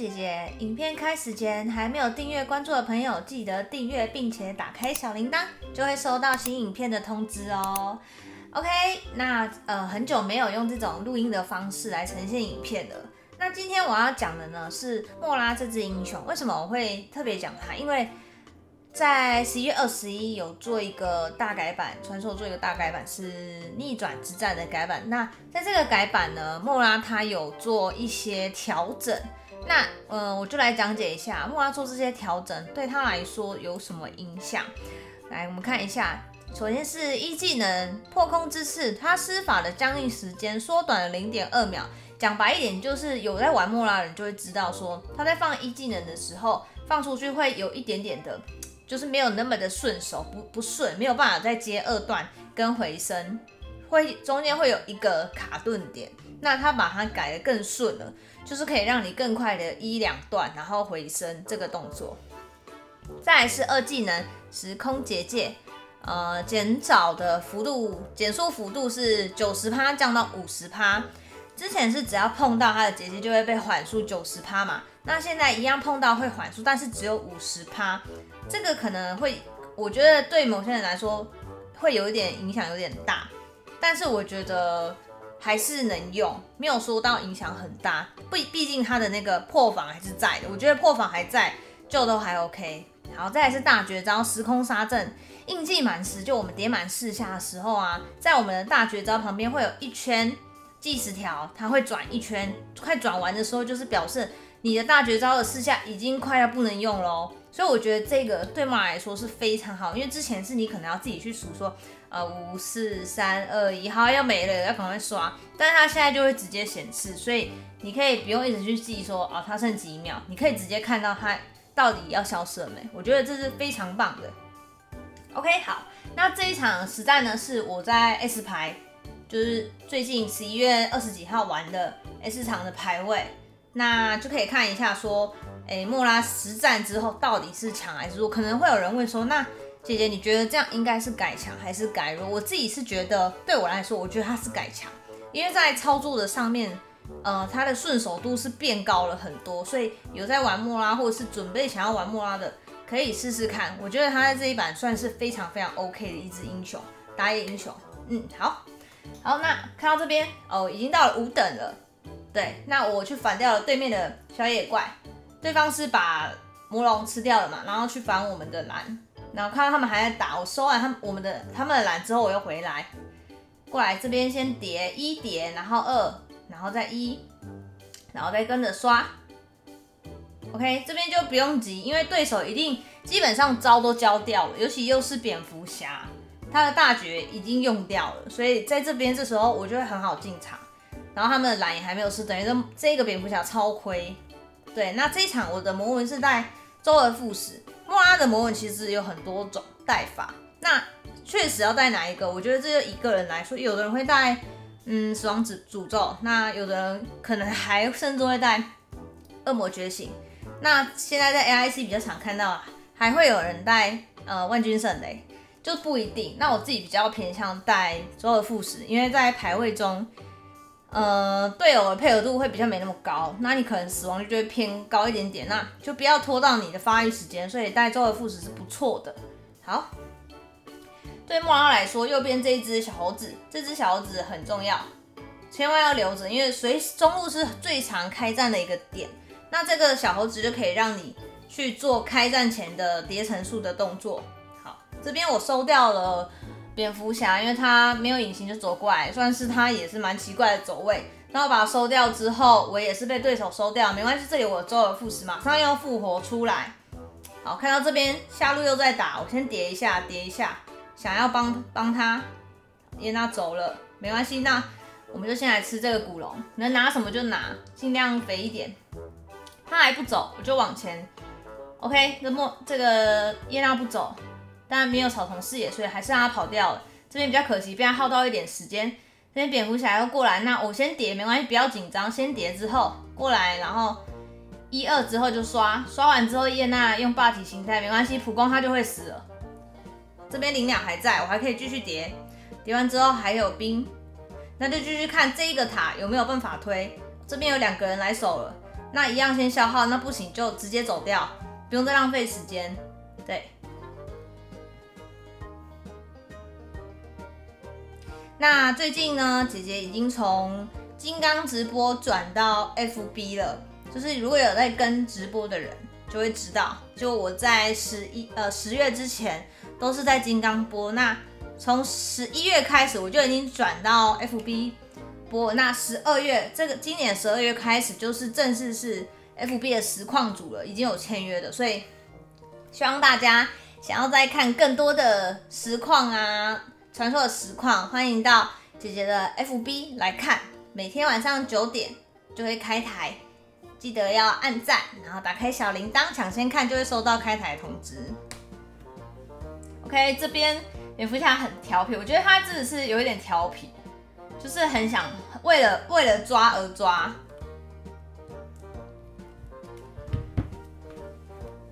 姐姐。影片开始前，还没有订阅关注的朋友，记得订阅并且打开小铃铛，就会收到新影片的通知哦。OK，那呃很久没有用这种录音的方式来呈现影片了。那今天我要讲的呢是莫拉这只英雄，为什么我会特别讲它？因为在十一月二十一有做一个大改版，传说做一个大改版是逆转之战的改版。那在这个改版呢，莫拉他有做一些调整。那嗯，我就来讲解一下莫拉做这些调整对他来说有什么影响。来，我们看一下，首先是一技能破空之刺，它施法的僵硬时间缩短了零点二秒。讲白一点，就是有在玩莫拉的人就会知道，说他在放一技能的时候放出去会有一点点的。就是没有那么的顺手，不不顺，没有办法再接二段跟回声，会中间会有一个卡顿点。那他把它改的更顺了，就是可以让你更快的一两段，然后回升这个动作。再来是二技能时空结界，呃，减少的幅度减速幅度是九十趴降到五十趴。之前是只要碰到它的结界就会被缓速九十趴嘛，那现在一样碰到会缓速，但是只有五十趴。这个可能会，我觉得对某些人来说会有一点影响，有点大。但是我觉得还是能用，没有说到影响很大。毕，毕竟它的那个破防还是在的。我觉得破防还在，就都还 OK。好，再来是大绝招时空杀阵，印记满时，就我们叠满四下的时候啊，在我们的大绝招旁边会有一圈计时条，它会转一圈，快转完的时候就是表示你的大绝招的四下已经快要不能用喽。所以我觉得这个对马来说是非常好，因为之前是你可能要自己去数说，呃，五四三二一，好要没了，要赶快刷，但是它现在就会直接显示，所以你可以不用一直去记说，哦，它剩几秒，你可以直接看到它到底要消失了没。我觉得这是非常棒的。OK，好，那这一场实战呢是我在 S 排，就是最近十一月二十几号玩的 S 场的排位，那就可以看一下说。哎，莫拉实战之后到底是强还是弱？可能会有人问说，那姐姐你觉得这样应该是改强还是改弱？我自己是觉得，对我来说，我觉得它是改强，因为在操作的上面，呃，它的顺手度是变高了很多，所以有在玩莫拉或者是准备想要玩莫拉的，可以试试看。我觉得他在这一版算是非常非常 OK 的一只英雄，打野英雄。嗯，好，好，那看到这边哦，已经到了五等了。对，那我去反掉了对面的小野怪。对方是把魔龙吃掉了嘛，然后去反我们的蓝，然后看到他们还在打，我收完他们我们的他们的蓝之后，我又回来过来这边先叠一叠，然后二，然后再一，然后再跟着刷。OK，这边就不用急，因为对手一定基本上招都交掉了，尤其又是蝙蝠侠，他的大绝已经用掉了，所以在这边这时候我就会很好进场，然后他们的蓝也还没有吃，等于说这个蝙蝠侠超亏。对，那这一场我的魔纹是带周而复始。莫拉的魔纹其实有很多种带法，那确实要带哪一个？我觉得这就一个人来说，有的人会带嗯死亡诅诅咒，那有的人可能还甚至会带恶魔觉醒。那现在在 AIC 比较常看到，还会有人带呃万军圣雷，就不一定。那我自己比较偏向带周而复始，因为在排位中。呃，队友的配合度会比较没那么高，那你可能死亡率就会偏高一点点，那就不要拖到你的发育时间，所以带周而复始是不错的。好，对莫拉来说，右边这一只小猴子，这只小猴子很重要，千万要留着，因为随中路是最常开战的一个点，那这个小猴子就可以让你去做开战前的叠层数的动作。好，这边我收掉了。蝙蝠侠，因为他没有隐形就走过来，算是他也是蛮奇怪的走位。然后把它收掉之后，我也是被对手收掉，没关系，这里我周而复始，马上要复活出来。好，看到这边下路又在打，我先叠一下，叠一下，想要帮帮他。耶娜走了，没关系，那我们就先来吃这个古龙，能拿什么就拿，尽量肥一点。他还不走，我就往前。OK，这莫这个耶娜不走。但没有草丛视野，所以还是让他跑掉了。这边比较可惜，被他耗到一点时间。这边蝙蝠侠要过来，那我先叠没关系，不要紧张，先叠之后过来，然后一二之后就刷，刷完之后叶娜用霸体形态没关系，普攻他就会死了。这边灵鸟还在，我还可以继续叠，叠完之后还有兵，那就继续看这一个塔有没有办法推。这边有两个人来守了，那一样先消耗，那不行就直接走掉，不用再浪费时间。对。那最近呢，姐姐已经从金刚直播转到 FB 了。就是如果有在跟直播的人，就会知道，就我在十一呃十月之前都是在金刚播。那从十一月开始，我就已经转到 FB 播。那十二月这个今年十二月开始，就是正式是 FB 的实况组了，已经有签约的。所以希望大家想要再看更多的实况啊。传说的实况，欢迎到姐姐的 FB 来看，每天晚上九点就会开台，记得要按赞，然后打开小铃铛，抢先看就会收到开台通知。OK，这边蝙蝠侠很调皮，我觉得他真的是有一点调皮，就是很想为了为了抓而抓。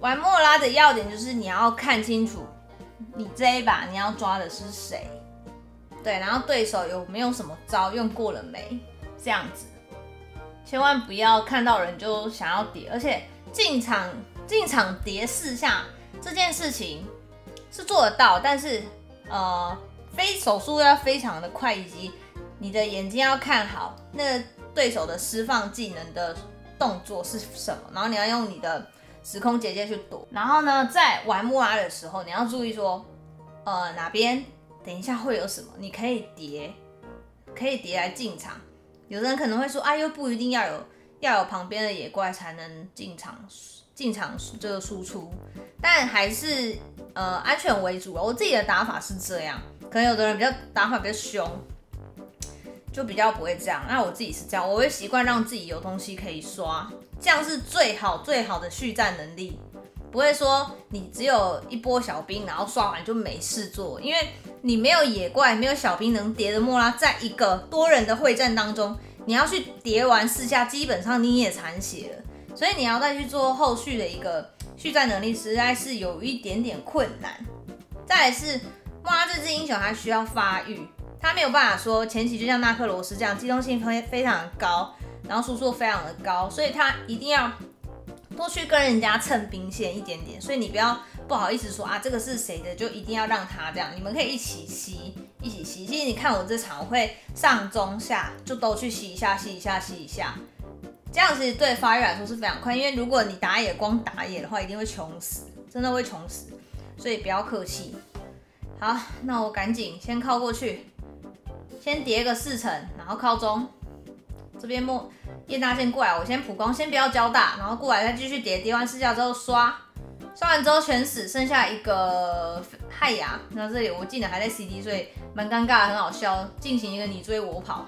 玩莫拉的要点就是你要看清楚。你这一把你要抓的是谁？对，然后对手有没有什么招用过了没？这样子，千万不要看到人就想要叠，而且进场进场叠四下这件事情是做得到，但是呃，非手速要非常的快，以及你的眼睛要看好那对手的释放技能的动作是什么，然后你要用你的。时空结界去躲，然后呢，在玩木拉的时候，你要注意说，呃，哪边等一下会有什么，你可以叠，可以叠来进场。有的人可能会说，啊，又不一定要有要有旁边的野怪才能进场进场这个输出，但还是呃安全为主啊。我自己的打法是这样，可能有的人比较打法比较凶，就比较不会这样。那我自己是这样，我会习惯让自己有东西可以刷。这样是最好最好的续战能力，不会说你只有一波小兵，然后刷完就没事做，因为你没有野怪，没有小兵能叠的莫拉，在一个多人的会战当中，你要去叠完四下，基本上你也残血了，所以你要再去做后续的一个续战能力，实在是有一点点困难。再是莫拉这只英雄，它需要发育，它没有办法说前期就像纳克罗斯这样机动性非非常的高。然后输出非常的高，所以他一定要多去跟人家蹭兵线一点点。所以你不要不好意思说啊，这个是谁的，就一定要让他这样。你们可以一起吸，一起吸。其实你看我这场，我会上中下就都去吸一下，吸一下，吸一下。这样其实对发育来说是非常快，因为如果你打野光打野的话，一定会穷死，真的会穷死。所以不要客气。好，那我赶紧先靠过去，先叠个四层，然后靠中。这边莫叶大剑过来，我先普攻，先不要交大，然后过来再继续叠，叠完四下之后刷，刷完之后全死，剩下一个害牙。那这里我技能还在 CD，所以蛮尴尬，很好笑，进行一个你追我跑，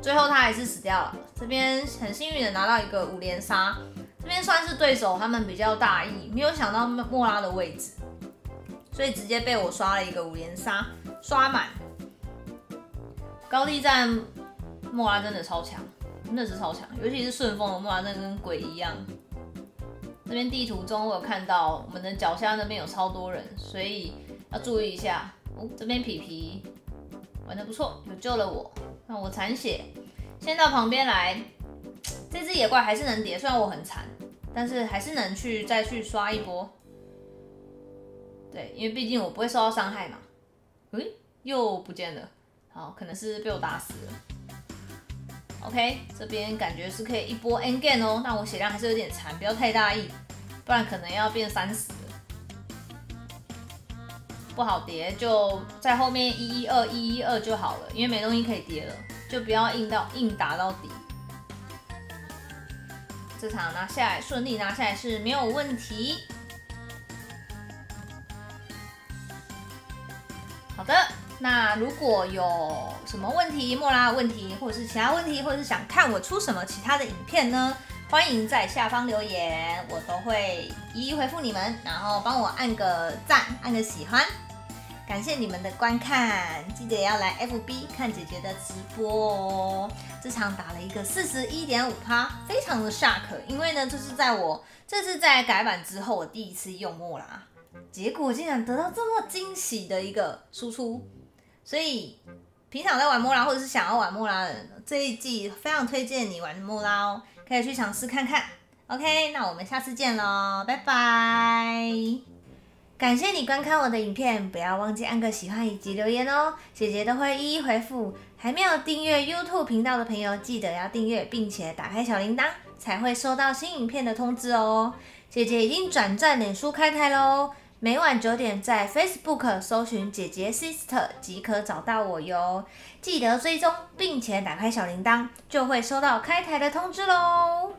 最后他还是死掉了。这边很幸运的拿到一个五连杀，这边算是对手他们比较大意，没有想到莫拉的位置，所以直接被我刷了一个五连杀，刷满。高地战莫拉真的超强。那是超强，尤其是顺风的木马，那跟鬼一样。这边地图中我有看到，我们的脚下那边有超多人，所以要注意一下。哦，这边皮皮玩的不错，有救了我。那我残血，先到旁边来。这只野怪还是能叠，虽然我很残，但是还是能去再去刷一波。对，因为毕竟我不会受到伤害嘛。诶，又不见了，好，可能是被我打死了。OK，这边感觉是可以一波 N gain 哦，但我血量还是有点残，不要太大意，不然可能要变三十不好叠，就在后面一一二一一二就好了，因为没东西可以叠了，就不要硬到硬打到底。这场拿下来顺利拿下来是没有问题。好的。那如果有什么问题，莫拉的问题，或者是其他问题，或者是想看我出什么其他的影片呢？欢迎在下方留言，我都会一一回复你们，然后帮我按个赞，按个喜欢，感谢你们的观看，记得要来 FB 看姐姐的直播哦。这场打了一个四十一点五趴，非常的 shock，因为呢，这是在我这是在改版之后我第一次用莫拉，结果竟然得到这么惊喜的一个输出。所以平常在玩莫拉，或者是想要玩莫拉的人，这一季非常推荐你玩莫拉哦，可以去尝试看看。OK，那我们下次见喽，拜拜！感谢你观看我的影片，不要忘记按个喜欢以及留言哦，姐姐都会一一回复。还没有订阅 YouTube 频道的朋友，记得要订阅，并且打开小铃铛，才会收到新影片的通知哦。姐姐已经转战脸书开台喽，每晚九点在 Facebook 搜寻姐姐 Sister 即可找到我哟。记得追踪，并且打开小铃铛，就会收到开台的通知喽。